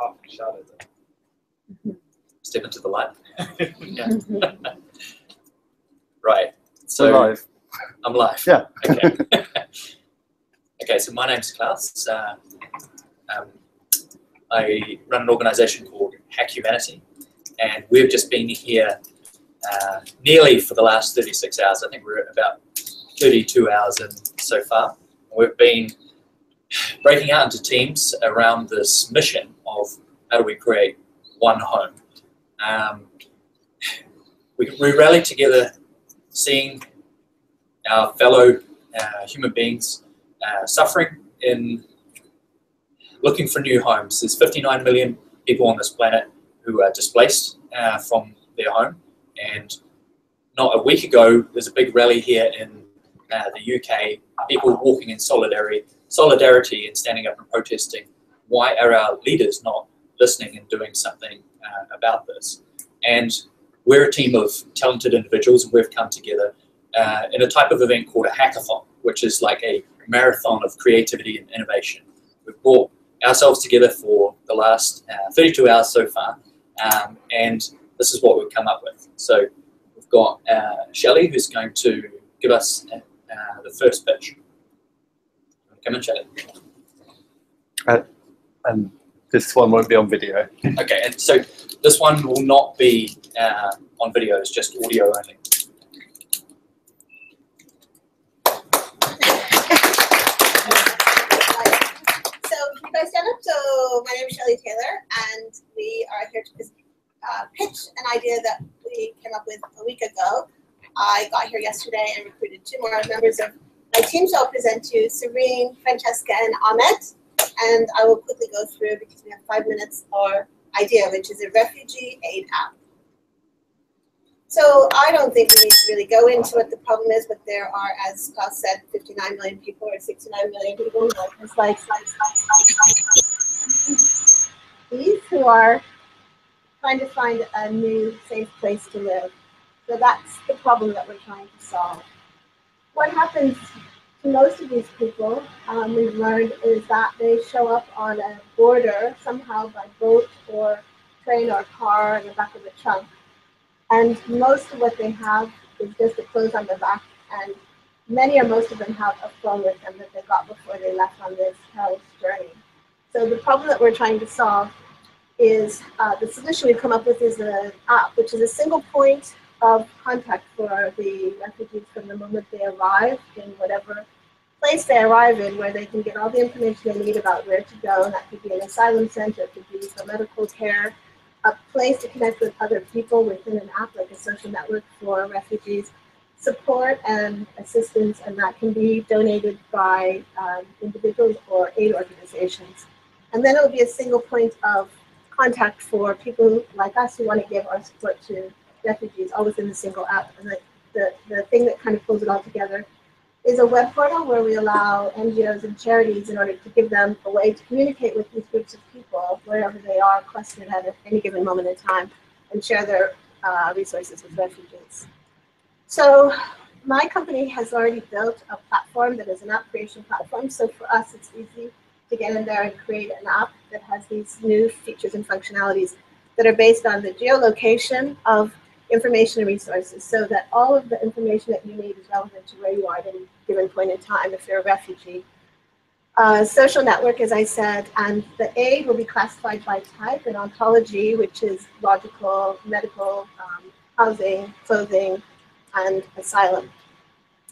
Oh, shadow. Step into the light. Yeah. right. So So live. I'm live. Yeah. Okay. okay. So my name's Klaus. Uh, um, I run an organisation called Hack Humanity, and we've just been here uh, nearly for the last 36 hours. I think we're at about 32 hours in so far. We've been breaking out into teams around this mission of how do we create one home. Um, we, we together, seeing our fellow uh, human beings uh, suffering in looking for new homes. There's 59 million people on this planet who are displaced uh, from their home, and not a week ago, there's a big rally here in uh, the UK. People walking in solidarity, solidarity, and standing up and protesting. Why are our leaders not listening and doing something uh, about this? And we're a team of talented individuals, and we've come together uh, in a type of event called a hackathon, which is like a marathon of creativity and innovation. We've brought ourselves together for the last uh, 32 hours so far, um, and this is what we've come up with. So we've got uh, Shelley, who's going to give us uh, uh, the first pitch. Come in, Shelley. And this one won't be on video. Okay, and so this one will not be uh, on video, it's just audio only. So can you guys stand up? So my name is Shelley Taylor, and we are here to uh, pitch an idea that we came up with a week ago. I got here yesterday and recruited two more members of my team, shall present to you Serene, Francesca, and Ahmed. And I will quickly go through because we have five minutes our idea, which is a refugee aid app. So I don't think we need to really go into what the problem is, but there are, as Klaus said, 59 million people or 69 million people. Like, like, these who are trying to find a new safe place to live. So that's the problem that we're trying to solve. What happens to most of these people, um, we've learned, is that they show up on a border somehow by boat or train or car in the back of a trunk. And most of what they have is just the clothes on the back, and many or most of them have a phone with them that they got before they left on this perilous journey. So the problem that we're trying to solve is uh, the solution we've come up with is an app, which is a single point of contact for the refugees from the moment they arrive in whatever place they arrive in, where they can get all the information they need about where to go. And that could be an asylum center, it could be for medical care, a place to connect with other people within an app, like a social network for refugees, support and assistance, and that can be donated by um, individuals or aid organizations. And then it will be a single point of contact for people like us who want to give our support to refugees, all within a single app. And the, the, the thing that kind of pulls it all together is a web portal where we allow NGOs and charities in order to give them a way to communicate with these groups of people wherever they are clustered at any given moment in time and share their uh, resources with refugees. So my company has already built a platform that is an app creation platform. So for us, it's easy to get in there and create an app that has these new features and functionalities that are based on the geolocation of information and resources so that all of the information that you need is relevant to where you are at any given point in time if you're a refugee. Uh, social network, as I said, and the aid will be classified by type in ontology, which is logical, medical, um, housing, clothing, and asylum.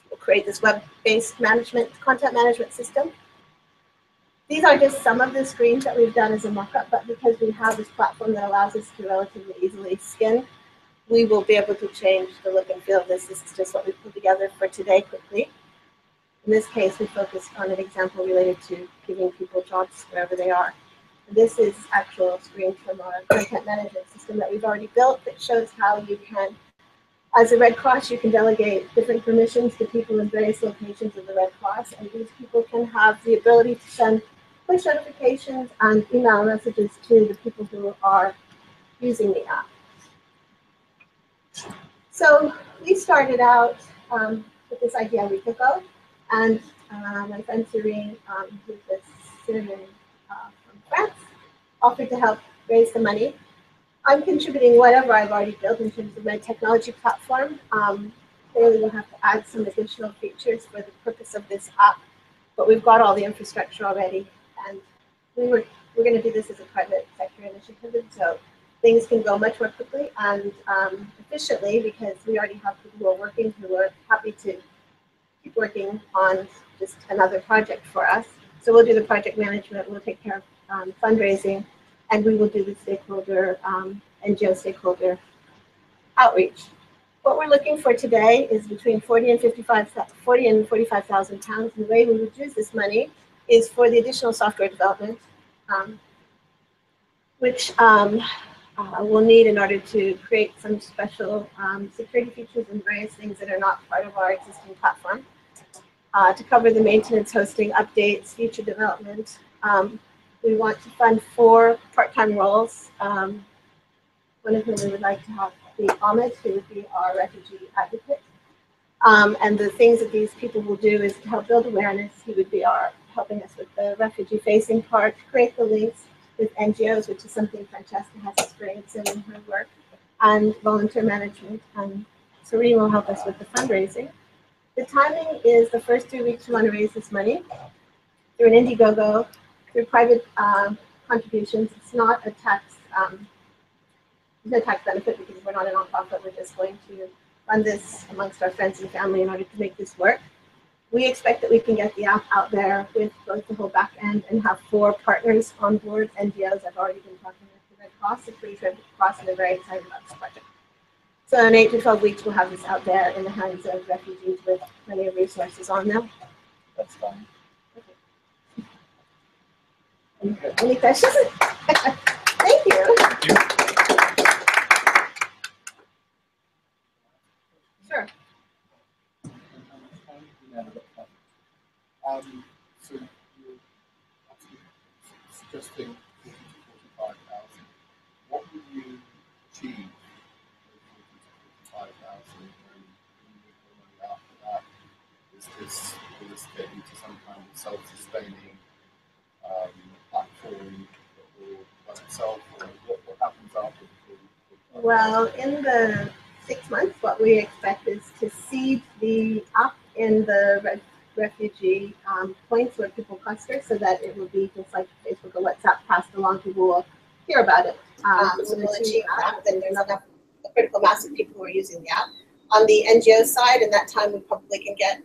We'll create this web-based management, content management system. These are just some of the screens that we've done as a mock-up, but because we have this platform that allows us to relatively easily skin, we will be able to change the look and feel of this. This is just what we put together for today quickly. In this case, we focused on an example related to giving people jobs wherever they are. This is actual screen from our content management system that we've already built that shows how you can, as a Red Cross, you can delegate different permissions to people in various locations of the Red Cross, and these people can have the ability to send push notifications and email messages to the people who are using the app. So we started out um, with this idea a week ago, and uh, my friend Serene, um, who's Maxim and, uh, from France offered to help raise the money. I'm contributing whatever I've already built in terms of my technology platform. Um, clearly, we'll have to add some additional features for the purpose of this app, but we've got all the infrastructure already, and we were we're going to do this as a private sector initiative, so things can go much more quickly and um, efficiently because we already have people who are working who are happy to keep working on just another project for us. So we'll do the project management, we'll take care of um, fundraising, and we will do the stakeholder, um, NGO stakeholder outreach. What we're looking for today is between 40 and 55, 40 and 45,000 pounds. And the way we would use this money is for the additional software development, um, which um, uh, we'll need in order to create some special um, security features and various things that are not part of our existing platform. Uh, to cover the maintenance, hosting, updates, future development. Um, we want to fund four part-time roles. Um, one of whom we would like to have be Ahmed, who would be our refugee advocate. Um, and the things that these people will do is to help build awareness. He would be our helping us with the refugee-facing part, create the links with NGOs, which is something Francesca has experience in in her work, and volunteer management. And Serene will help us with the fundraising. The timing is the first three weeks we want to raise this money through an Indiegogo, through private uh, contributions. It's not a tax, um, no tax benefit because we're not a nonprofit. We're just going to run this amongst our friends and family in order to make this work. We expect that we can get the app out there with both the whole back end and have four partners on board. NGOs, I've already been talking with the Red Cross, the Police Red Cross, and they're very excited about this project. So in eight to 12 weeks, we'll have this out there in the hands of refugees with plenty of resources on them. That's fine. Any questions? Thank you. Sure. Um, so you're actually suggesting forty to forty-five thousand. What would you achieve with forty to forty-five thousand when when you make money after that? Is this, will this get into some kind of self-sustaining um, platform will run itself, or what, what happens after the forty? Well, in the six months, what we expect is to seed the up in the re- refugee um, points where people cluster so that it will be just like Facebook or WhatsApp passed along, people will hear about it. um, so we'll achieve that, then there's enough, a critical mass of people who are using the app. On the NGO side, in that time, we probably can get,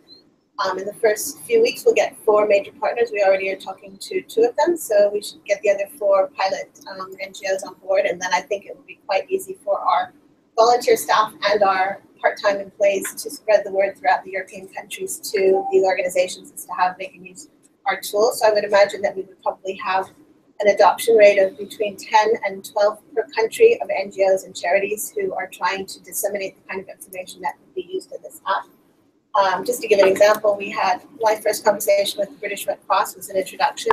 um, in the first few weeks, we'll get four major partners. We already are talking to two of them, so we should get the other four pilot, um, NGOs on board, and then I think it will be quite easy for our volunteer staff and our part-time employees to spread the word throughout the European countries to these organizations as to how they can use our tools. So I would imagine that we would probably have an adoption rate of between 10 and 12 per country of NGOs and charities who are trying to disseminate the kind of information that would be used in this app. Um, just to give an example, we had my first conversation with the British Red Cross was an introduction.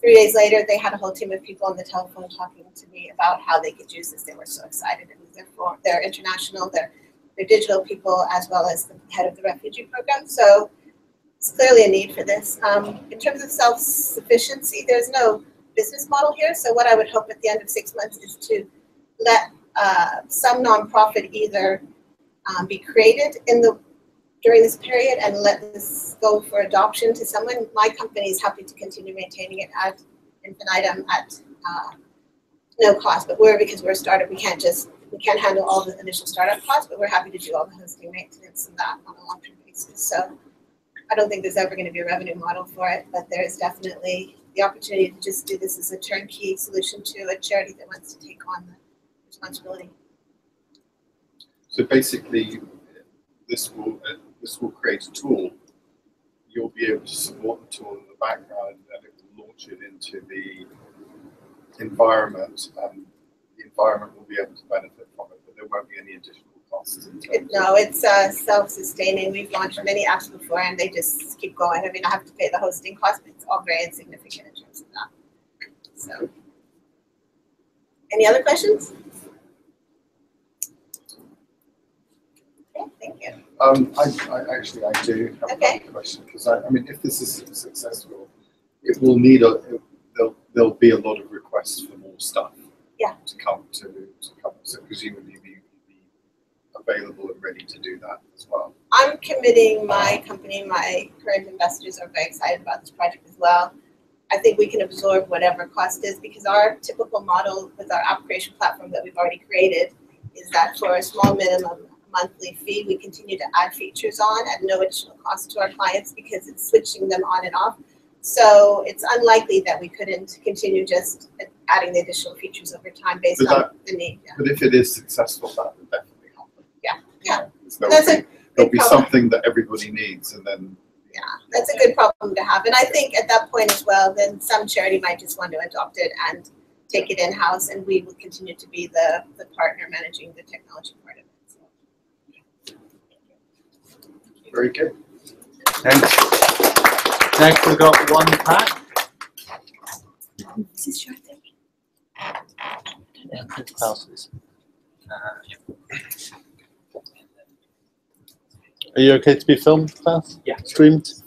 Three days later, they had a whole team of people on the telephone talking to me about how they could use this. They were so excited. It was their, their international, their, their digital people, as well as the head of the refugee program. So it's clearly a need for this. Um, in terms of self-sufficiency, there's no business model here. So what I would hope at the end of six months is to let uh, some nonprofit either um, be created in the during this period and let this go for adoption to someone. My company is happy to continue maintaining it at infinitum at uh, no cost. But we're because we're a startup, we can't just we can't handle all the initial startup costs. But we're happy to do all the hosting maintenance and that on a long term basis. So I don't think there's ever going to be a revenue model for it, but there is definitely the opportunity to just do this as a turnkey solution to a charity that wants to take on the responsibility. So basically, this will, uh, this will create a tool. You'll be able to support the tool in the background and it will launch it into the environment and the environment will be able to benefit from it, but there won't be any additional costs It, no, it's uh, self-sustaining. We've launched many apps before and they just keep going. I mean, I have to pay the hosting cost, but it's all very insignificant in terms of that. So. Any other questions? Okay, thank you. Um, I, I actually, I do have Okay. a question, because I, I mean, if this is successful, it will need a, it- there'll, there'll be a lot of requests for more stuff. Yeah. To come to, to come, so presumably be, be available and ready to do that as well. I'm committing my company, my current investors are very excited about this project as well. I think we can absorb whatever cost is because our typical model with our app creation platform that we've already created is that for a small minimum monthly fee, we continue to add features on at no additional cost to our clients because it's switching them on and off. So it's unlikely that we couldn't continue just adding the additional features over time based But on the need. Yeah. But if it is successful, that will definitely happen. Yeah, yeah. There'll That's a be, there'll be problem. something that everybody needs and then. Yeah, that's a good problem to have. And I think at that point as well, then some charity might just want to adopt it and take it in-house and we will continue to be the, the partner managing the technology part of it. So. Very good. Next, next we've got one pack. This is your thing. Yeah, Uh. Are you okay to be filmed, Klaus? Yeah. Streamed?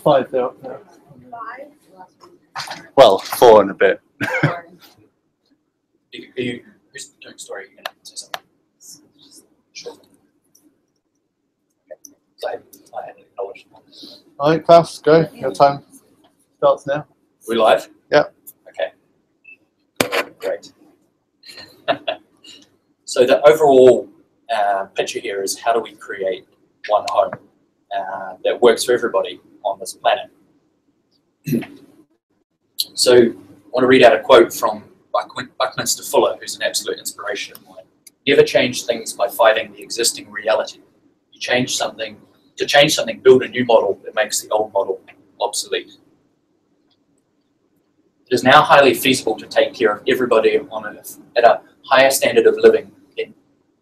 Five there. yeah. Five. Well, four and a bit. Are you, are you, who's doing story? You gonna say something? Sure. Okay. So I, I hadn't acknowledged. All right, Klaus, go. Your time starts now. We live? Yeah. Okay. Great. so the overall uh, picture here is how do we create one home uh, that works for everybody on this planet? so I want to read out a quote from Buck- Buckminster Fuller, who's an absolute inspiration of mine. Never change things by fighting the existing reality. You change something to change something, build a new model that makes the old model obsolete. It is now highly feasible to take care of everybody on Earth at a higher standard of living than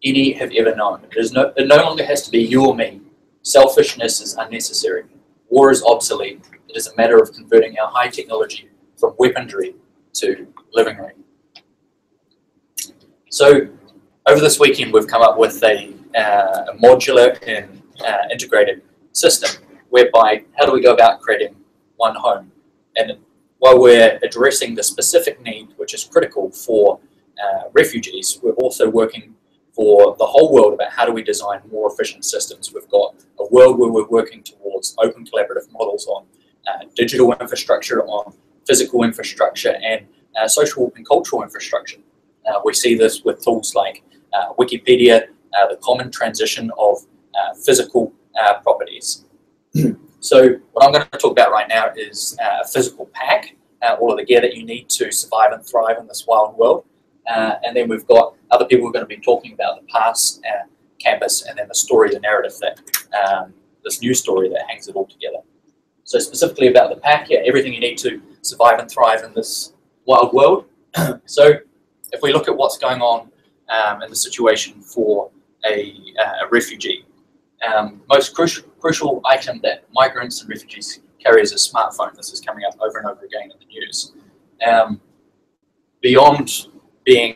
any have ever known. It, is no, it no longer has to be you or me. Selfishness is unnecessary. War is obsolete. It is a matter of converting our high technology from weaponry to living room. So, over this weekend, we've come up with a, uh, a modular and uh, integrated system whereby how do we go about creating one home? And while we're addressing the specific need, which is critical for uh, refugees, we're also working for the whole world about how do we design more efficient systems. We've got a world where we're working towards open collaborative models on uh, digital infrastructure, on physical infrastructure, and uh, social and cultural infrastructure. Uh, we see this with tools like uh, Wikipedia, uh, the common transition of uh, physical properties. so what I'm going to talk about right now is a physical pack, all of the gear that you need to survive and thrive in this wild world. And then we've got other people are going to be talking about the past, and campus, and then the story, the narrative that um, this new story that hangs it all together. So specifically about the pack, yeah, everything you need to survive and thrive in this wild world. so if we look at what's going on um, in the situation for a, uh, a refugee, um, most crucial, crucial item that migrants and refugees carries a smartphone. This is coming up over and over again in the news. Um, beyond being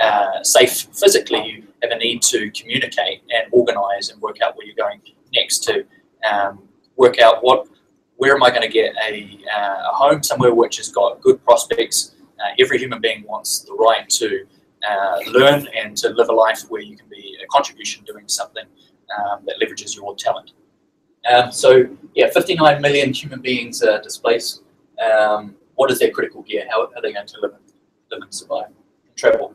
uh, safe physically, you have a need to communicate and organise and work out where you're going next to um, work out what where am I going to get a, uh, a home somewhere which has got good prospects. Uh, every human being wants the right to uh, learn and to live a life where you can be a contribution doing something um, that leverages your talent. Um, so yeah, 59 million human beings are displaced. Um, what is their critical gear? How are they going to live and, live and survive travel?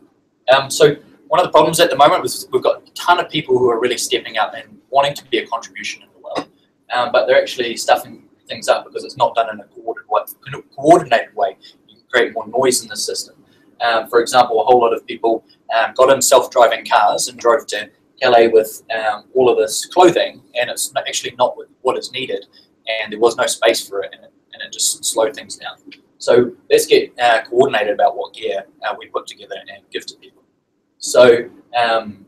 Um, so one of the problems at the moment is we've got a ton of people who are really stepping up and wanting to be a contribution in the world, um, but they're actually stuffing things up because it's not done in a coordinated way. You create more noise in the system. Um, for example, a whole lot of people um, got in self-driving cars and drove to LA with um, all of this clothing, and it's actually not what is needed, and there was no space for it, and it, and it just slowed things down. So let's get uh, coordinated about what gear uh, we put together and give to people. So um,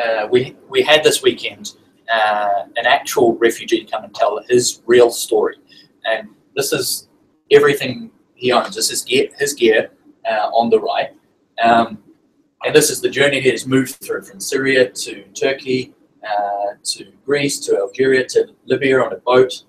uh, we we had this weekend uh, an actual refugee come and tell his real story, and this is everything he owns. This is gear, his gear uh, on the right. Um, and this is the journey he has moved through from Syria to Turkey, uh, to Greece, to Algeria, to Libya on a boat.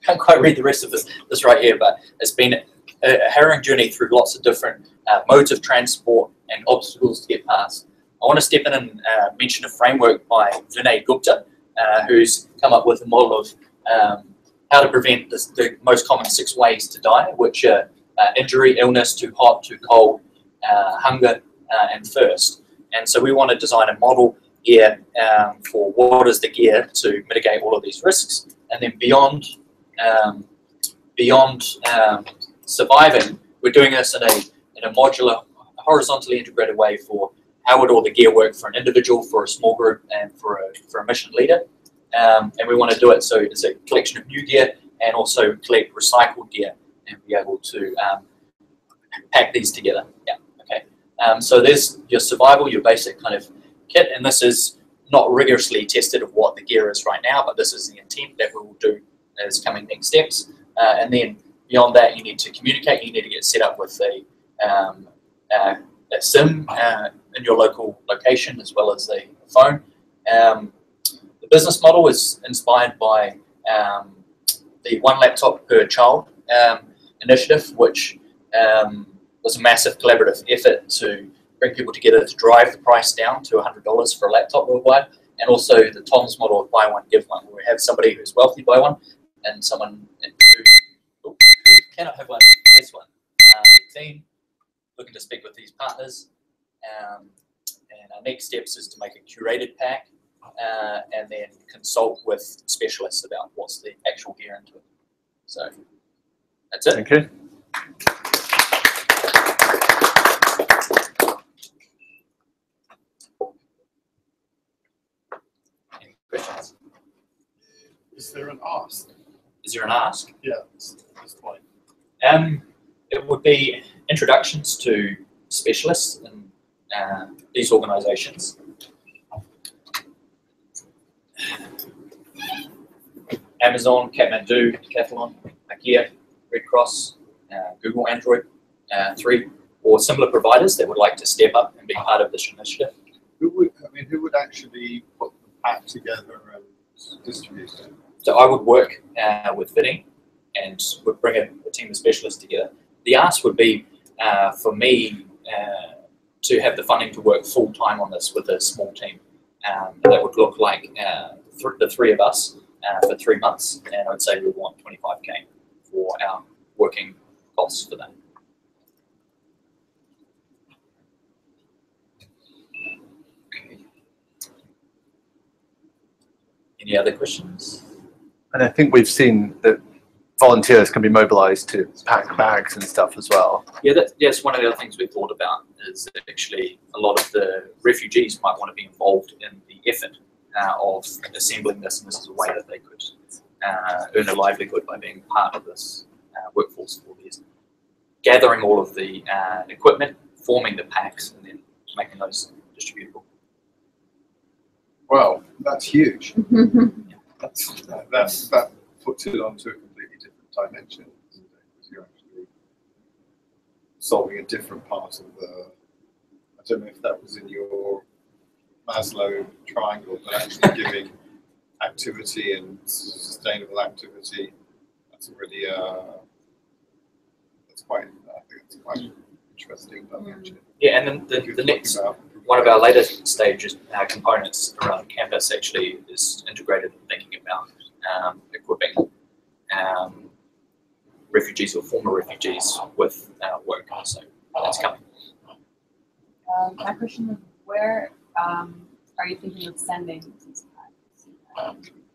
Can't quite read the rest of this, this right here, but it's been a, a harrowing journey through lots of different uh, modes of transport and obstacles to get past. I want to step in and uh, mention a framework by Vinay Gupta, uh, who's come up with a model of um, how to prevent this, the most common six ways to die, which are uh, injury, illness, too hot, too cold, uh, hunger, uh, and thirst. And so we want to design a model here um, for what is the gear to mitigate all of these risks. And then beyond, um, beyond um, surviving, we're doing this in a, in a modular, horizontally integrated way for how would all the gear work for an individual, for a small group, and for a, for a mission leader. Um, and we want to do it so it's a collection of new gear and also collect recycled gear and be able to um, pack these together. Yeah, okay. Um, so there's your survival, your basic kind of kit, and this is not rigorously tested of what the gear is right now, but this is the intent that we will do as coming next steps. Uh, and then beyond that, you need to communicate. You need to get set up with a, um, uh, a SIM uh, in your local location as well as a phone. Um, the business model is inspired by um, the one laptop per child um, initiative, which um, was a massive collaborative effort to bring people together to drive the price down to $100 for a laptop worldwide, and also the Tom's model of buy one, give one, where we have somebody who's wealthy buy one, and someone who cannot have one, this one. Um, team looking to speak with these partners. Um, and our next steps is to make a curated pack uh, and then consult with specialists about what's the actual gear into it. So that's it. Thank you. Any questions? Is there an ask? Is there an ask? Yeah, this, this point. Um, it would be introductions to specialists in uh, these organisations. Amazon, Kathmandu, Decathlon, IKEA, Red Cross, uh, Google Android uh, 3, or similar providers that would like to step up and be part of this initiative. Who would, I mean, who would actually put the pack together and distribute it? So I would work uh, with Fitting and would bring a, a, team of specialists together. The ask would be uh, for me uh, to have the funding to work full time on this with a small team. Um, that would look like uh, th the three of us uh, for three months, and I would say we want 25k for our working costs for that. Any other questions? And I think we've seen that volunteers can be mobilized to pack bags and stuff as well. Yeah, that, that's one of the other things we thought about is that actually a lot of the refugees might want to be involved in the effort uh, of assembling this, and this is a way that they could uh, earn a livelihood by being part of this uh, workforce for these, gathering all of the uh, equipment, forming the packs, and then making those distributable. Wow, that's huge. that's, that, that's, that puts it onto a completely different dimension. Because you're actually solving a different part of the. I don't know if that was in your Maslow triangle, but actually giving activity and sustainable activity. That's already uh, that's quite. I think it's quite interesting dimension. Yeah, and then the, the next about one of our later stages uh, components around campus actually is integrated in thinking about um, equipping um, refugees or former refugees with uh, work. So that's coming. Um, my question is, where um, are you thinking of sending these?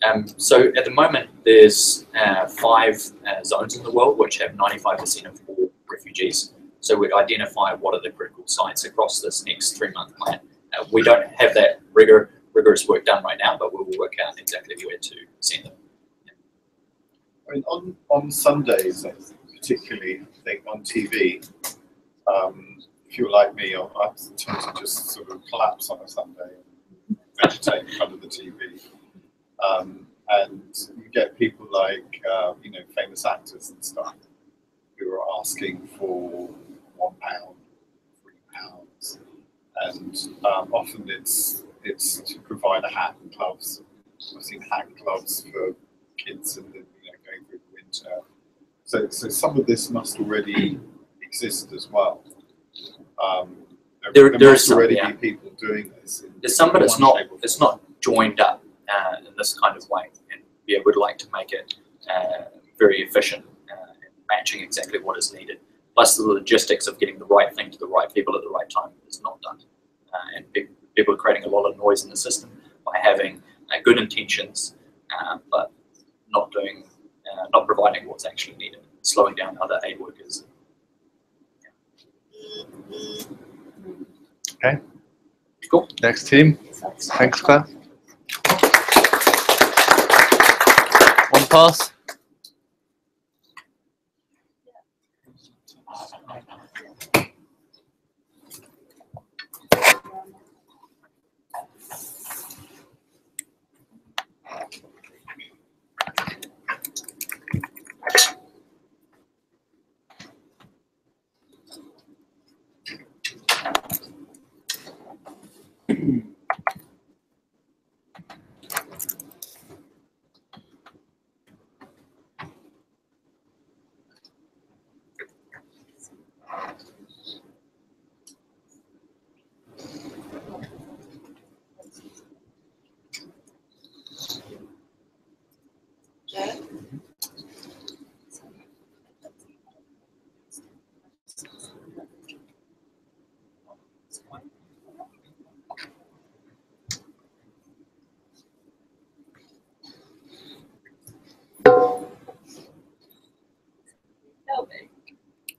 Um, so at the moment, there's uh, five uh, zones in the world which have 95% of all refugees. So we identify what are the critical sites across this next three-month plan. Uh, we don't have that rigor, rigorous work done right now, but we will work out exactly where to send them. I mean, on, on Sundays, particularly, I think on TV, um, if you're like me, I tend to just sort of collapse on a Sunday and vegetate in front of the TV. Um, and you get people like, uh, you know, famous actors and stuff who are asking for one pound, three pounds. And um, often it's, it's to provide a hat and gloves. I've seen hat and gloves for kids and the, you know going through the winter. So so some of this must already exist as well. Um, There- there must some, already yeah. be people doing this. In, There's some, but it's not it's not joined up uh, in this kind of way. And yeah, we'd like to make it uh, very efficient, uh, matching exactly what is needed. Plus, the logistics of getting the right thing to the right people at the right time is not done, uh, and pe- people are creating a lot of noise in the system by having uh, good intentions, uh, but not doing, uh, not providing what's actually needed, slowing down other aid workers. Okay. Cool. Next team. Thanks, Claire. One pass.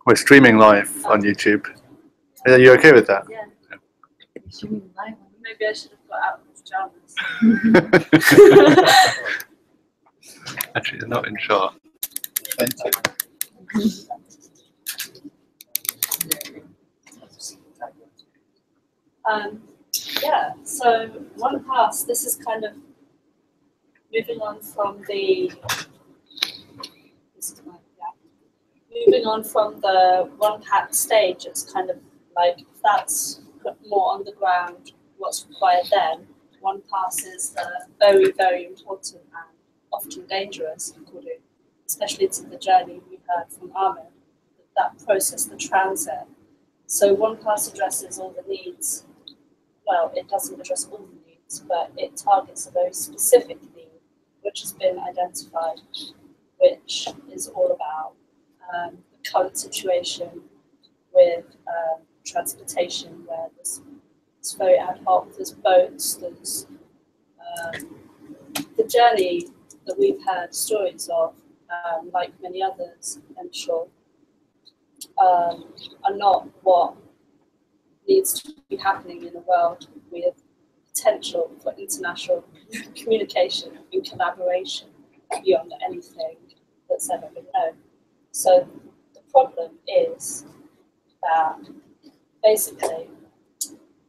We're streaming live on YouTube. Are you okay with that? Streaming live. Maybe I should have got out of pajamas. Actually, I'm not sure. Authentic. Um, yeah, so one pass, this is kind of moving on from the this is my, yeah. moving on from the one pack stage, it's kind of like that's put more on the ground, what's required then. One pass is uh, very, very important and often dangerous, according especially to the journey we heard from Ahmed, that process, the transit. So one pass addresses all the needs well, it doesn't address all the needs, but it targets a very specific need, which has been identified, which is all about um, current situation with um, transportation, where there's it's very ad hoc. There's boats. There's um, the journey that we've had stories of, um, like many others, I'm sure, um, are not what needs to be happening in a world with potential for international communication and collaboration beyond anything that's ever been known. So problem is that basically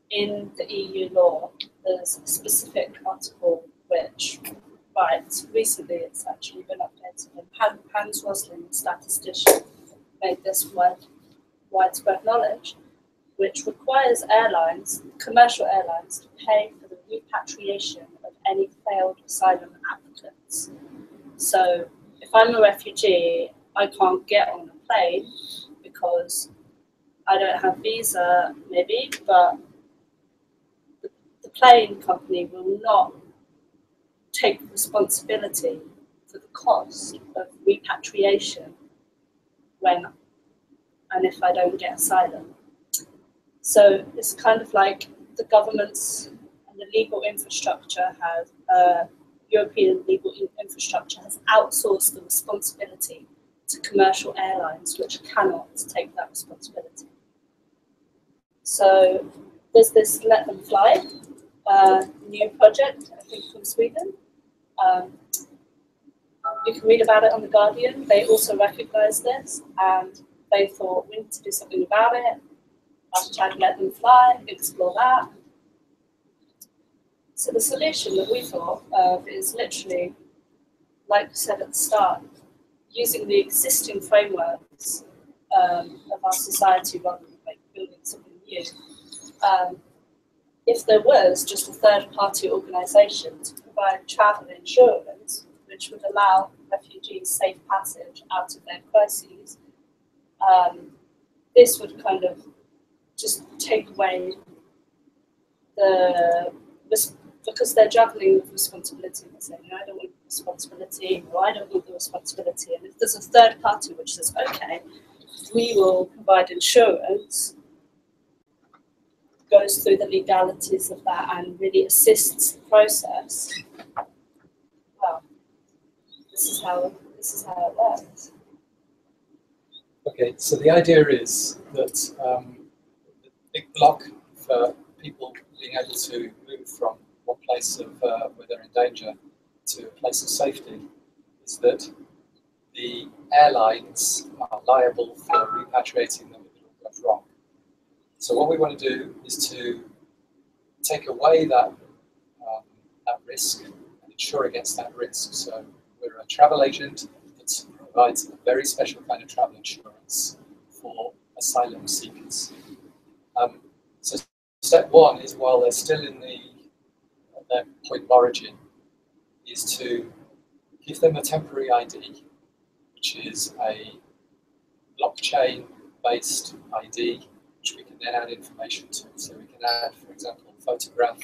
in the EU law there's a specific article which right, recently it's actually been updated, and Han- Hans Rosling, statistician, made this wide, widespread knowledge, which requires airlines, commercial airlines, to pay for the repatriation of any failed asylum applicants. So if I'm a refugee, I can't get on plane because I don't have visa, maybe, but the, the plane company will not take responsibility for the cost of repatriation when and if I don't get asylum. So it's kind of like the governments and the legal infrastructure have, uh, European legal infrastructure has outsourced the responsibility to commercial airlines, which cannot take that responsibility. So there's this Let Them Fly uh, new project, I think from Sweden. Um, you can read about it on The Guardian. They also recognise this and they thought we need to do something about it. Hashtag let them fly, explore that. So the solution that we thought of is literally, like I said at the start, using the existing frameworks um, of our society rather than like building something new. Um, if there was just a third party organisation to provide travel insurance, which would allow refugees safe passage out of their crises, um, this would kind of just take away the because they're juggling with responsibility. Saying, I don't want responsibility, or I don't want the responsibility. And if there's a third party which says, okay, we will provide insurance, goes through the legalities of that and really assists the process. Well, this is how this is how it works. Okay, so the idea is that um, the big block for people being able to move from one place of uh, where they're in danger to a place of safety is that the airlines are liable for repatriating them if it all goes wrong. So what we want to do is to take away that um, that risk and insure against that risk. So we're a travel agent that provides a very special kind of travel insurance for asylum seekers. Um, so step one is while they're still in the their point of origin, is to give them a temporary ID, which is a blockchain-based ID, which we can then add information to. So we can add, for example, a photograph,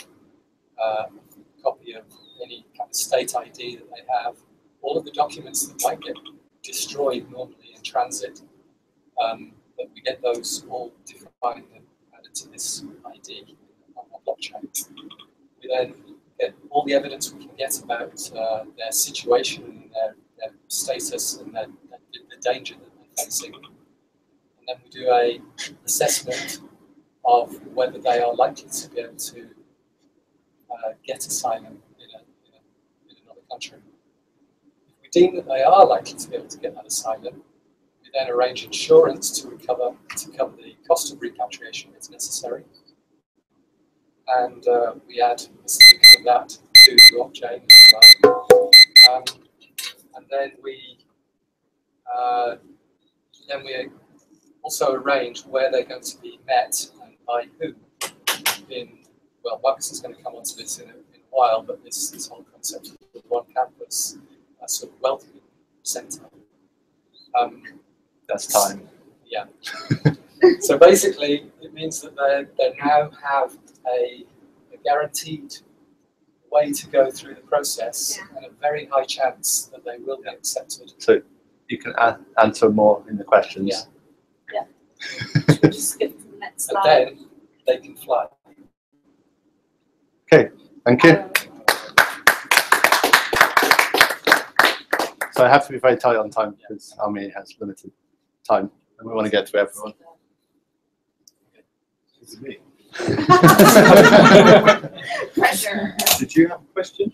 uh, a copy of any kind of state ID that they have, all of the documents that might get destroyed normally in transit, um, but we get those all defined and added to this ID on the blockchain. We then get all the evidence we can get about uh, their situation and their, their status and their, the, the danger that they're facing. And then we do a assessment of whether they are likely to be able to uh, get asylum in, a, in, a, in another country. If we deem that they are likely to be able to get that asylum, we then arrange insurance to recover to cover the cost of repatriation if necessary. And uh, we add a of that to the blockchain as well. Um, and then we uh, then we also arrange where they're going to be met and by who. In well, Marcus is going to come onto this in a, in a while, but this this whole concept of one campus, a sort of welcoming centre. Um, That's time. Yeah. so basically, it means that they, they now have a, a guaranteed way to go through the process and a very high chance that they will be accepted. So you can a- answer more in the questions. Yeah. We'll just skip to the next And slide. then they can fly. Okay, thank you. Um, So I have to be very tight on time because Army has limited time and we want to get to everyone. Is me? Pressure. Did you have a question?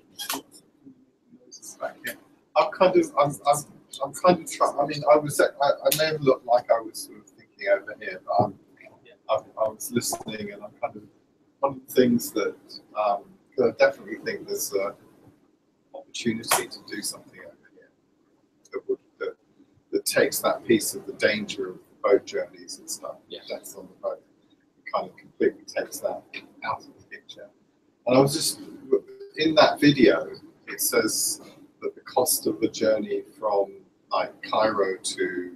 I'm kind of, I'm, I'm, I'm kind of trying, I mean, I was, I, I may have looked like I was sort of thinking over here, but I'm, I'm, I was listening and I'm kind of, one of the things that, um, 'cause I definitely think there's a opportunity to do something over here that would that, takes that piece of the danger of boat journeys and stuff, Yeah. deaths on the boat, kind of completely takes that out of the picture. And I was just in that video, it says that the cost of the journey from like Cairo to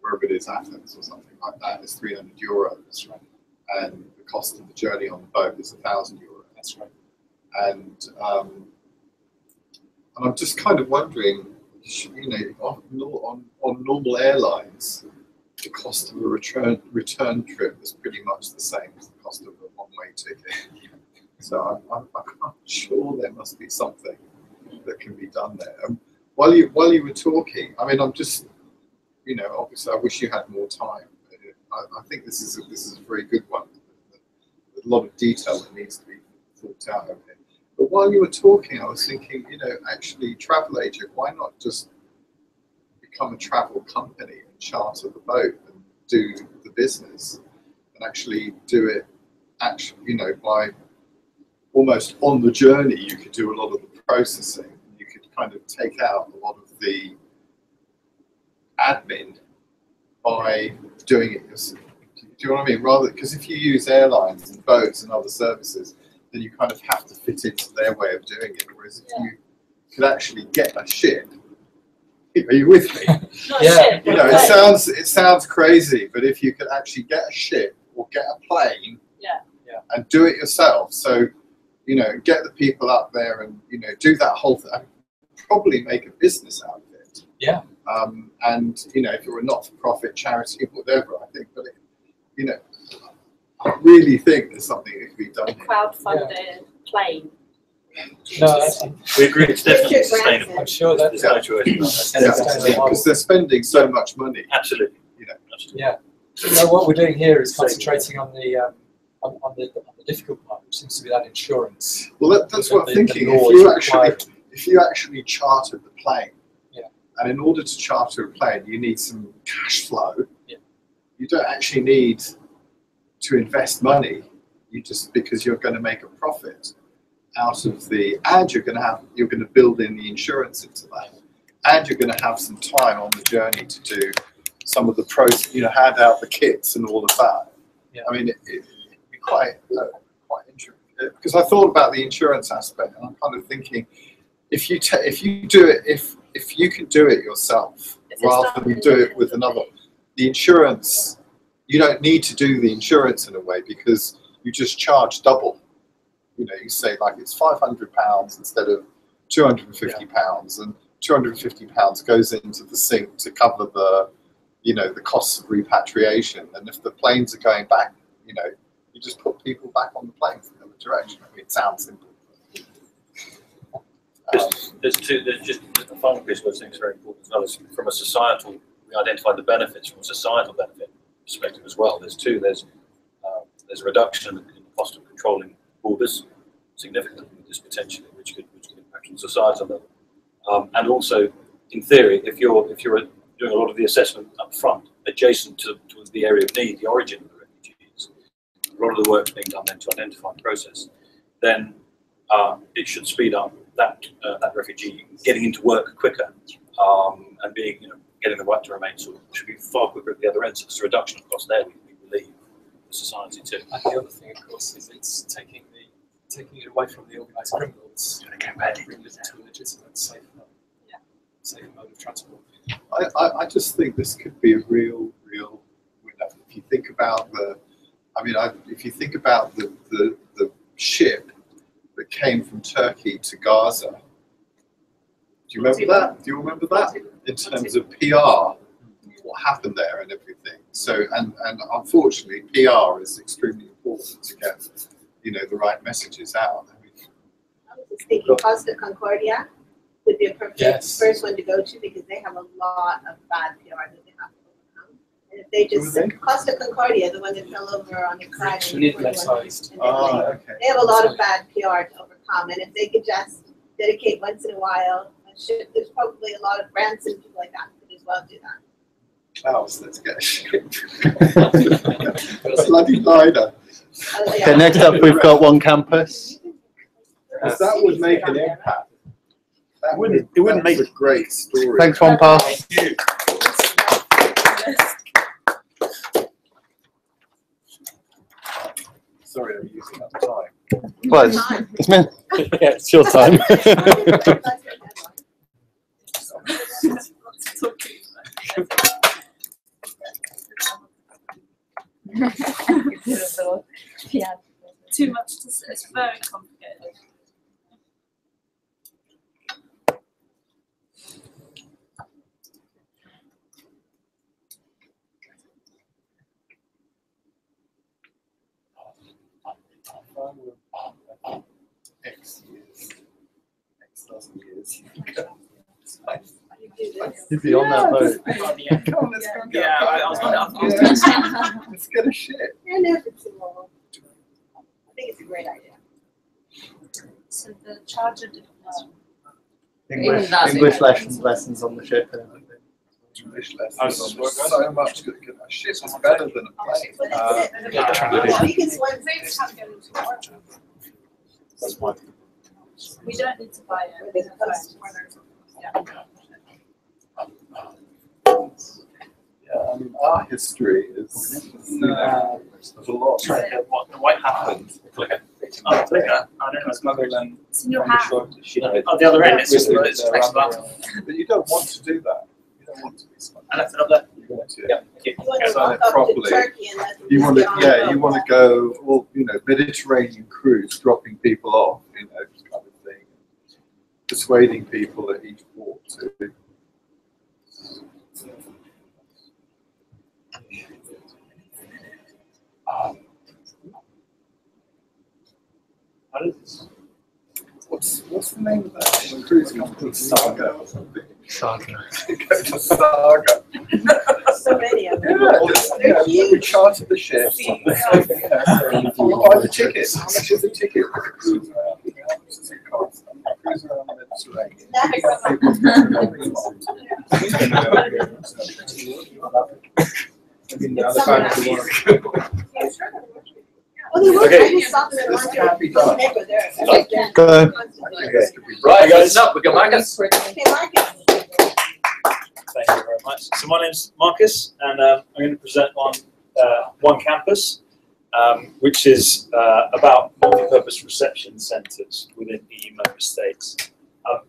wherever it is, Athens or something like that, is 300 euros, right? And the cost of the journey on the boat is 1,000 euros. That's right. And um, and I'm just kind of wondering, you know, on, on, on normal airlines, the cost of a return return trip is pretty much the same as the cost of a one-way ticket. So I'm, I'm, sure there must be something that can be done there. Um, while you while you were talking, I mean, I'm just, you know, obviously, I wish you had more time. I, I think this is a, this is a very good one. A lot of detail that needs to be thought out of it. But while you were talking, I was thinking, you know, actually, travel agent, why not just become a travel company and charter the boat and do the business and actually do it, actually, you know, by almost on the journey, you could do a lot of the processing. You could kind of take out a lot of the admin by doing it yourself. Do you know what I mean? Rather, because if you use airlines and boats and other services, then you kind of have to fit into their way of doing it. Whereas if you could actually get a ship, are you with me? Yeah. ship, You know, it sounds it sounds crazy, but if you could actually get a ship or get a plane, Yeah. Yeah. and do it yourself, so you know, get the people up there and you know, do that whole thing, probably make a business out of it. Yeah. Um, and you know, if you're a not-for-profit charity, or whatever, I think, but it, you know, I really think there's something that can be done A here. crowdfunded plane. No, I- We agree it's definitely Richard sustainable. I'm sure that, There's no choice about that. Yeah, that's the model. because they're spending so much money. Absolutely. You know. Absolutely. yeah. So what we're doing here is concentrating on the, um, on, on the, on the difficult part, which seems to be that insurance. Well, that, that's what I'm The- the thinking. If is you actually, required- if you actually chartered the plane, Yeah. and in order to charter a plane, you need some cash flow. Yeah. You don't actually need to invest money. You just because you're going to make a profit out of the, and you're going to have, you're going to build in the insurance into that, and you're going to have some time on the journey to do some of the pros, you know, hand out the kits and all of that. Yeah. I mean, it, it, it'd be quite, uh, quite interesting because I thought about the insurance aspect, and I'm kind of thinking, if you ta- if you do it, if if you can do it yourself rather than do it with another, the insurance, you don't need to do the insurance in a way because you just charge double. You know, you say like it's five hundred pounds instead of two hundred and fifty pounds, and two hundred and fifty pounds goes into the sink to cover the, you know, the costs of repatriation. And if the planes are going back, you know, you just put people back on the plane in the other direction. I mean, it sounds simple. Um, There's, there's two, there's just, the final piece which I think is very important as well is from a societal, we identified the benefits from a societal benefit perspective as well. There's two, there's, uh, there's a reduction in the cost of controlling borders significantly, this potentially, which could, which could impact on societal level. Um, and also, in theory, if you're, if you're doing a lot of the assessment up front, adjacent to, to the area of need, the origin of the refugees, a lot of the work's being done then to identify the process, then uh, it should speed up that uh, that refugee getting into work quicker um, and being you know getting the right to remain sort of should be far quicker at the other end. So there's a reduction of cost there. We, we believe for society too. And the other thing, of course, is it's taking the taking it away from the organised criminals and bringing it to a legitimate, safe, Yeah. safe mode of transport. I, I, I just think this could be a real, real winner. If you think about the, I mean, I, if you think about the, the, the ship that came from Turkey to Gaza, do you remember that? Do you remember that? In terms of PR, what happened there and everything. So, and, and unfortunately, PR is extremely important to get, you know, the right messages out. I mean, I was just thinking Costa Concordia would be a perfect Yes. first one to go to because they have a lot of bad PR that they have to overcome. And if they just, are they? Costa Concordia, the one that fell over on its side. in Really 21 sized. and everything. Ah, okay. They have a lot of bad PR to overcome, and if they could just dedicate once in a while, a ship, there's probably a lot of brands and people like that could as well do that. Klaus, let's get a ship. Bloody liner. Oh, yeah. Okay, next up we've got one campus. Because that would make an impact. That wouldn't- it wouldn't that make- a great story. Thanks, one pass. you. Sorry, I'm using up time. Well, it's, it's meant, yeah, it's your time. Yeah. Too much to say. It's very complicated. X years. X thousand years. You'd be on that boat. Come on, let's go Yeah, a I- I boat, was gonna- I was Yeah. gonna Let's get a ship. And if it's small. I think it's a great idea. So the charger didn't know. English, Even that's English lessons, lessons on the ship. and everything. English How's lessons. this work, guys? So much good. good- A ship better than a plane. But Uh, that's it. yeah. We can swim. That's my. We don't need to buy it. With the coast. Yeah. Yeah, I mean, our history is, you know, there's a lot. What, what happened? Clicker. Oh, clicker. I don't know. It's other than. It's in your hand. Oh, the other end. It's just it's the next rubber button. But you don't want to do that. You don't want to be smart. I left it up there. You want to. Yeah. Thank you. You want to it properly. And let them You want to, yeah, you want to go, well, you know, Mediterranean cruise, dropping people off, you know, this kind of thing. Persuading people at each port to. How does this? What's, what's the name of that cruise company? Saga or something? Saga. Go to Saga. So many of them. Yeah, just, They're we huge. charter the ship. Yeah. Buy the tickets. How much is the ticket? Cruise around, How much does it cost? Cruise around the Mediterranean. Well, they were Okay. trying to stop them at This one can't be done. neighbor there. Okay. Go. I think this could be Right, guys. No, we got Marcus. Okay, Marcus. Thank you very much. So my name's Marcus, and um, I'm going to present on uh, One Campus, um, which is uh, about multi-purpose reception centres within EU member states. Um,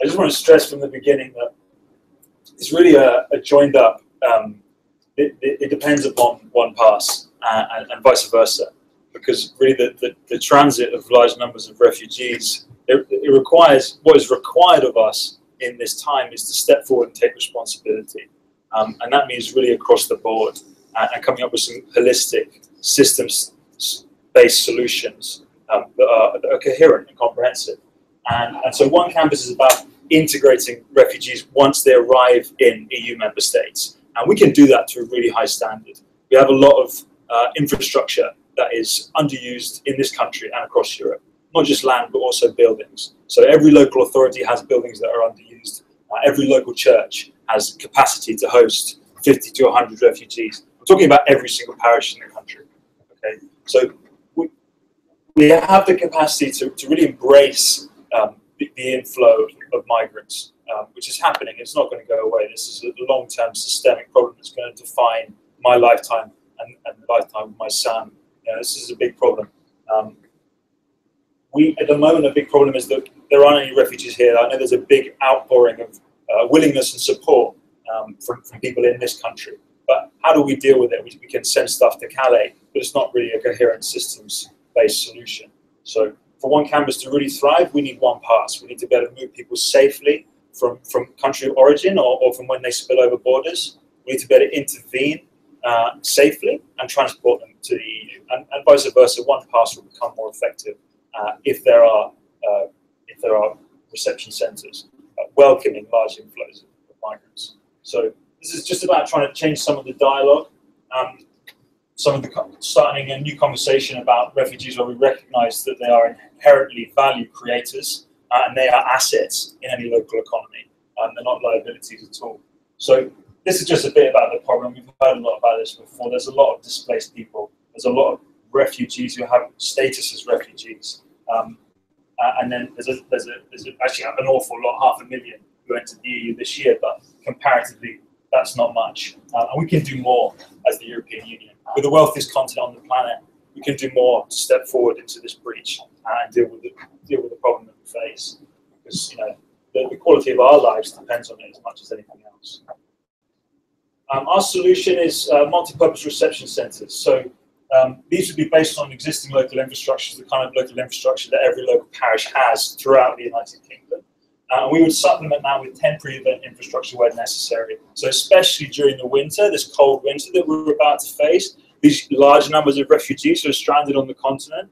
I just want to stress from the beginning that it's really a, a joined up. Um, it, it, it depends upon one pass uh, and, and vice versa, because really the, the, the transit of large numbers of refugees it, it requires what is required of us in this time is to step forward and take responsibility. Um, and that means really across the board uh, and coming up with some holistic systems based solutions um, that, are, that are coherent and comprehensive. And, and so One Campus is about integrating refugees once they arrive in EU member states. And we can do that to a really high standard. We have a lot of uh, infrastructure that is underused in this country and across Europe not just land but also buildings. So every local authority has buildings that are underused. Uh, every local church has capacity to host 50 to 100 refugees. I'm talking about every single parish in the country. Okay, so we, we have the capacity to, to really embrace um, the, the inflow of migrants, um, which is happening. It's not going to go away. This is a long-term systemic problem that's going to define my lifetime and, and the lifetime of my son. You know, this is a big problem. Um, we at the moment a big problem is that there aren't any refugees here. I know there's a big outpouring of uh, willingness and support um, from, from people in this country. But how do we deal with it? We, we can send stuff to Calais, but it's not really a coherent systems-based solution. So for one campus to really thrive, we need one pass. We need to be able to move people safely from, from country of origin or, or from when they spill over borders. We need to be able to intervene uh, safely and transport them to the EU. And, and vice versa, one pass will become more effective uh, if there are uh, if there are reception centres uh, welcoming large inflows of migrants. So this is just about trying to change some of the dialogue, um, some of the starting a new conversation about refugees where we recognise that they are inherently value creators uh, and they are assets in any local economy. Um, they're not liabilities at all. So this is just a bit about the problem. We've heard a lot about this before. There's a lot of displaced people. There's a lot of refugees who have status as refugees. Um, uh, and then there's a, there's a, there's actually an awful lot, half a million who entered the EU this year, but comparatively, that's not much. Uh, and we can do more as the European Union. With the wealthiest continent on the planet, we can do more to step forward into this breach and deal with the, deal with the problem that we face. Because you know the, the quality of our lives depends on it as much as anything else. Um, our solution is uh, multi-purpose reception centres. So um, these would be based on existing local infrastructures, the kind of local infrastructure that every local parish has throughout the United Kingdom. Uh, and we would supplement that with temporary event infrastructure where necessary. So especially during the winter, this cold winter that we're about to face, these large numbers of refugees who are stranded on the continent,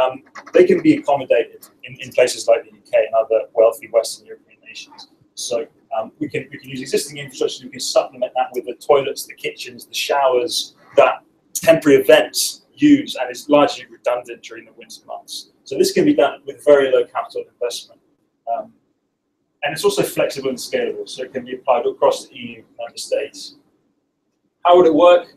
um, they can be accommodated in, in places like the UK and other wealthy Western European nations. So um, we can we can use existing infrastructure. We can supplement that with the toilets, the kitchens, the showers that temporary events use, and is largely redundant during the winter months. So this can be done with very low capital investment, um, and it's also flexible and scalable. So it can be applied across the EU member states. How would it work?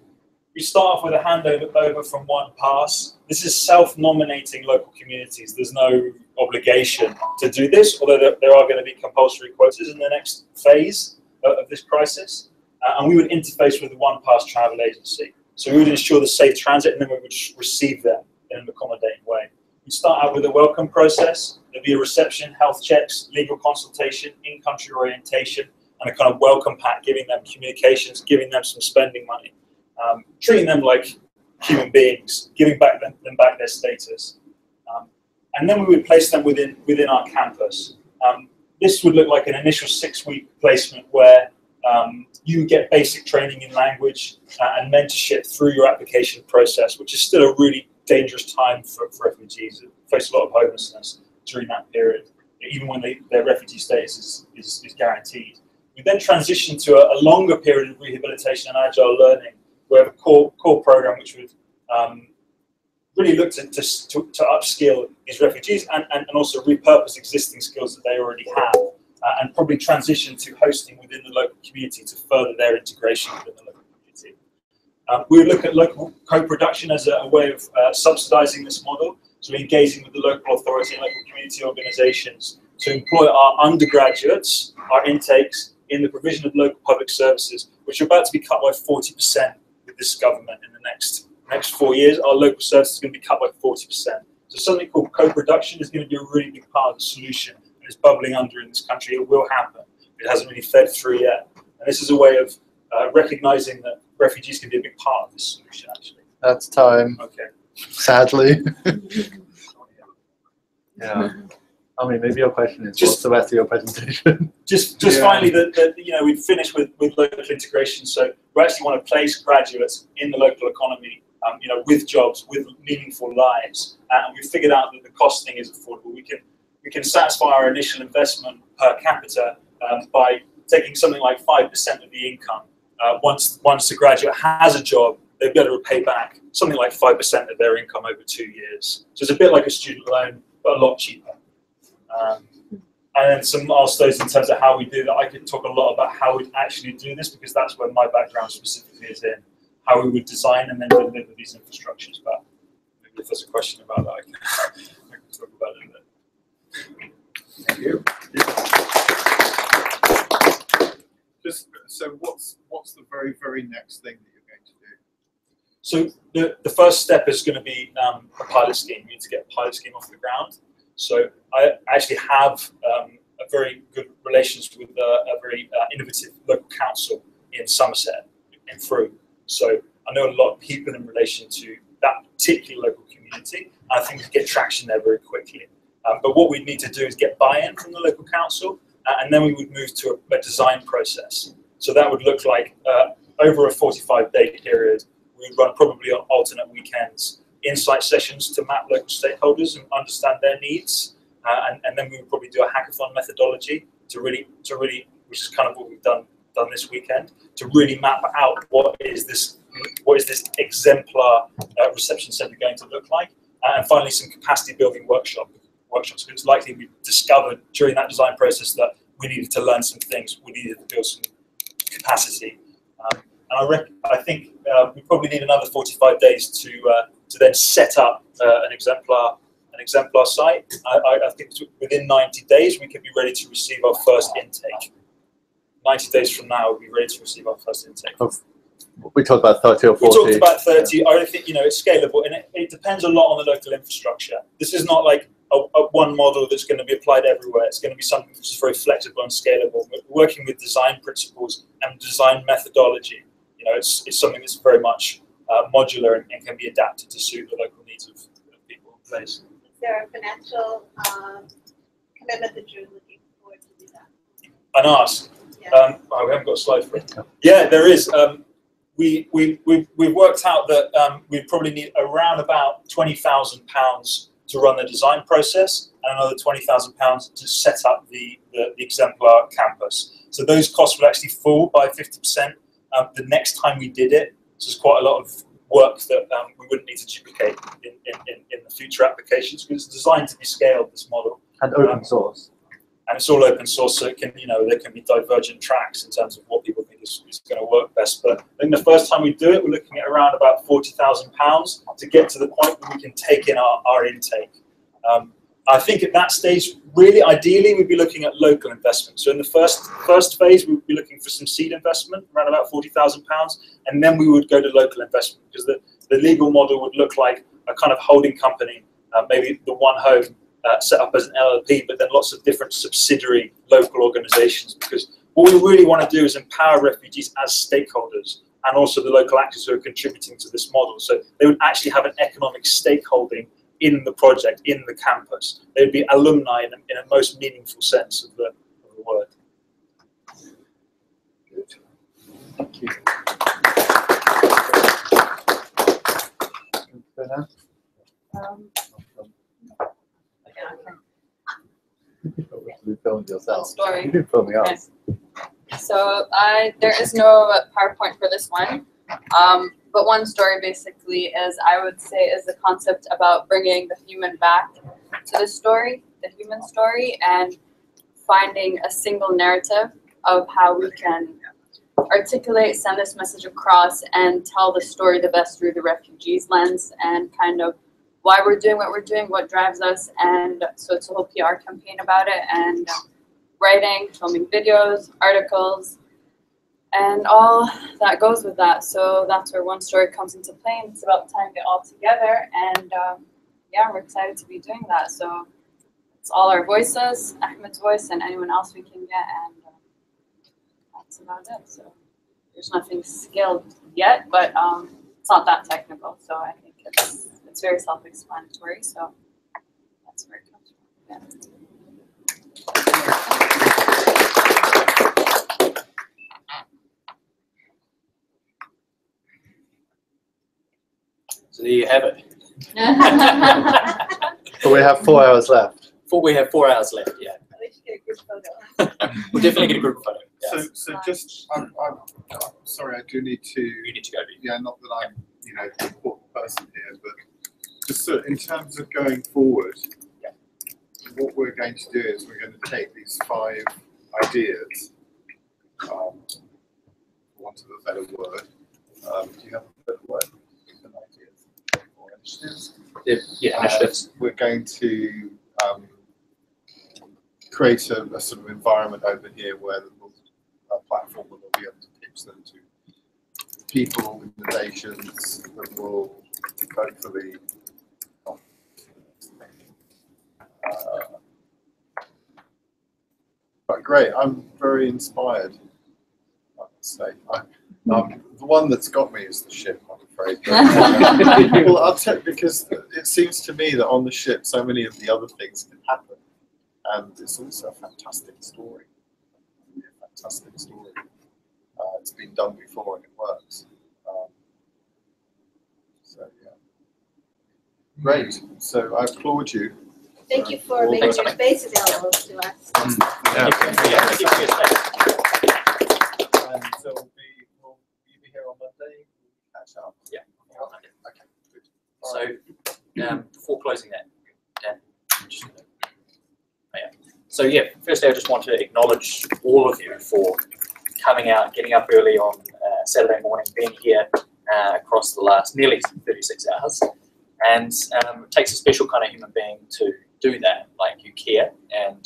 We start off with a handover over from one pass. This is self-nominating local communities. There's no obligation to do this, although there, are going to be compulsory quotas in the next phase of, this crisis. Uh, and we would interface with the one pass travel agency. So we would ensure the safe transit and then we would receive them in an accommodating way. We start out with a welcome process. There'd be a reception, health checks, legal consultation, in-country orientation, and a kind of welcome pack, giving them communications, giving them some spending money um, treating them like human beings, giving back them, them back their status. Um, and then we would place them within, within our campus. Um, this would look like an initial six-week placement where um, you get basic training in language uh, and mentorship through your application process, which is still a really dangerous time for, for refugees who face a lot of homelessness during that period, even when they, their refugee status is, is, is guaranteed. We then transition to a, a longer period of rehabilitation and agile learning we have a core, core program which would um, really look to, to, to, upskill these refugees and, and, and also repurpose existing skills that they already have uh, and probably transition to hosting within the local community to further their integration within the local community. Um, we would look at local co-production as a, a, way of uh, subsidizing this model, so engaging with the local authority and local community organizations to employ our undergraduates, our intakes, in the provision of local public services, which are about to be cut by 40% this government in the next next four years, our local service is going to be cut by 40%. So something called co-production is going to be a really big part of the solution. And it's bubbling under in this country. It will happen. It hasn't really fed through yet. And this is a way of uh, recognizing that refugees can be a big part of this solution, actually. That's time. Okay. Sadly. yeah. I mean, maybe your question is just, what's the rest of your presentation? Just, just yeah. finally, that, that you know, we've finished with, with local integration. So we actually want to place graduates in the local economy, um, you know, with jobs, with meaningful lives, and we've figured out that the cost thing is affordable. We can we can satisfy our initial investment per capita um, by taking something like five percent of the income. Uh, once once the graduate has a job, they'll be able to repay back something like five percent of their income over two years. So it's a bit like a student loan, but a lot cheaper. Um, and then some milestones in terms of how we do that. I could talk a lot about how we'd actually do this because that's where my background specifically is in how we would design and then deliver these infrastructures. But maybe if there's a question about that, I can, I can talk about it a bit. Thank you. Just so, what's what's the very very next thing that you're going to do? So the, the first step is going to be um, a pilot scheme. We need to get a pilot scheme off the ground. So I actually have um, a very good relations with a, a very uh, innovative local council in Somerset, in Frome. So I know a lot of people in relation to that particular local community. I think we get traction there very quickly. Um, but what we'd need to do is get buy-in from the local council, uh, and then we would move to a, a, design process. So that would look like uh, over a 45-day period, we would run probably on alternate weekends insight sessions to map local stakeholders and understand their needs. Uh, and, and then we would probably do a hackathon methodology to really, to really, which is kind of what we've done done this weekend, to really map out what is this, what is this exemplar uh, reception centre going to look like, uh, and finally some capacity building workshop workshops. It's likely we discovered during that design process that we needed to learn some things, we needed to build some capacity. Um, and I, I think uh, we probably need another 45 days to uh, to then set up uh, an exemplar an exemplar site. I, I, I think within 90 days we could be ready to receive our first intake. 90 days from now, we'll be ready to receive our first intake. We talked about 30 or 40. We talked about 30. I think, you know, it's scalable and it, it depends a lot on the local infrastructure. This is not like a, a one model that's going to be applied everywhere. It's going to be something which is very flexible and scalable. We're working with design principles and design methodology. You know, it's, it's something that's very much uh, modular and, and can be adapted to suit the local needs of, of people in place. Is there a financial um, commitment that you're looking forward to do that? And ask. Yeah. Um, oh, we haven't got a slide for it. Yeah, there is. Um, we, we, we've, we've worked out that um, we probably need around about £20,000 to run the design process and another £20,000 to set up the, the, the exemplar campus. So those costs will actually fall by 50% um, the next time we did it. So there's quite a lot of work that um, we wouldn't need to duplicate in, in, in, in the future applications because it's designed to be scaled, this model And open source. and it's all open source, so it can, you know, there can be divergent tracks in terms of what people think is, is going to work best. But I think the first time we do it, we're looking at around about forty thousand pounds to get to the point where we can take in our, our intake. Um, I think at that stage, really, ideally, we'd be looking at local investment. So in the first first phase, we'd be looking for some seed investment, around about forty thousand pounds, and then we would go to local investment because the, the legal model would look like a kind of holding company, uh, maybe the one home uh, set up as an LLP, but then lots of different subsidiary local organisations. Because what we really want to do is empower refugees as stakeholders and also the local actors who are contributing to this model. So they would actually have an economic stakeholding in the project, in the campus. They would be alumni in a, in a most meaningful sense of the, of the word. Good. Thank you. Bernard? Um, You filmed yourself. Story. You did film me up. Yes. So I there is no PowerPoint for this one, um, but one story basically is I would say is the concept about bringing the human back to the story, the human story, and finding a single narrative of how we can articulate, send this message across, and tell the story the best through the refugees lens and kind of why we're doing what we're doing, what drives us, and so it's a whole PR campaign about it and writing, filming videos, articles, and all that goes with that. So that's where one story comes into play, and it's about tying it all together. And um, yeah, we're excited to be doing that. So it's all our voices, Ahmed's voice, and anyone else we can get, and um, that's about it. So there's nothing skilled yet, but um, it's not that technical. So I think it's it's very self-explanatory. So that's where it comes from. Yeah. There you have it. But we have four hours left. Four, we have four hours left. Yeah, At least get a good photo. we'll definitely get a group photo. Yeah. So, so just, I'm, I'm, I'm sorry, I do need to, you need to go. Lee. yeah, not that I'm, you know, the important person here, but just so in terms of going forward, Yeah. what we're going to do is we're going to take these five ideas, um, for want of a better word, um, do you have a better word? Than ideas or initiatives? Yeah, yeah, initiatives. We're going to um, create a, a sort of environment over here where we'll, a platform where we'll be able to pitch them to people, organizations that will hopefully. Uh, but great, I'm very inspired. I must say, I, um, the one that's got me is the ship. I'm afraid. But- well, I'll tell because it seems to me that on the ship, so many of the other things can happen, and it's also a fantastic story. A fantastic story. Uh, it's been done before and it works. Um, so yeah, great. So I applaud you. Thank you for Well, making your space available to us. Yeah, thank you for your space. And so we'll be, will you Yeah. Okay. Good. All right. So, um, before closing that, Dan, I'm just gonna- oh, yeah. So yeah, firstly, I just want to acknowledge all of you for coming out, getting up early on uh, Saturday morning, being here uh, across the last nearly 36 hours, And um, it takes a special kind of human being to do that. Like you care, and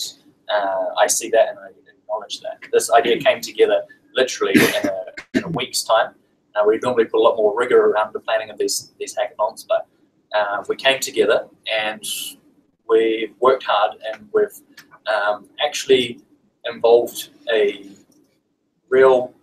uh, I see that and I acknowledge that. This idea came together literally in a, in a week's time. Uh, we normally put a lot more rigor around the planning of these these hackathons, but uh, we came together and we worked hard and we've um, actually involved a real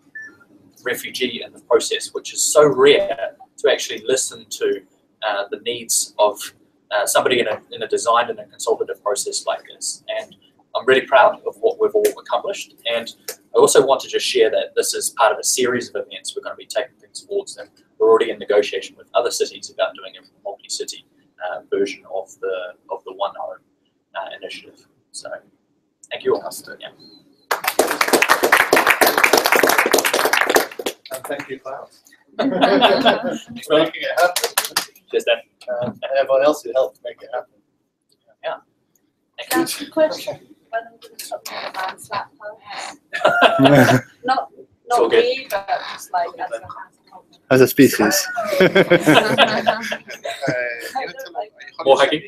refugee in the process, which is so rare to actually listen to uh, the needs of uh, somebody in a, in a design and a consultative process like this. And I'm really proud of what we've all accomplished. And I also want to just share that this is part of a series of events we're going to be taking things forwards. And we're already in negotiation with other cities about doing a multi-city uh, version of the of the One Home uh, initiative. So thank you all. Fantastic. Yeah. And thank you, Klaus. Well, For making it happen. Cheers, Dan. Um, and everyone else who helped make it happen. Thank Can I you. ask a question? When are we going to stop talking about slap posts? Not, all not good. we, but just like as a As a species. Uh, don't like- More hacking?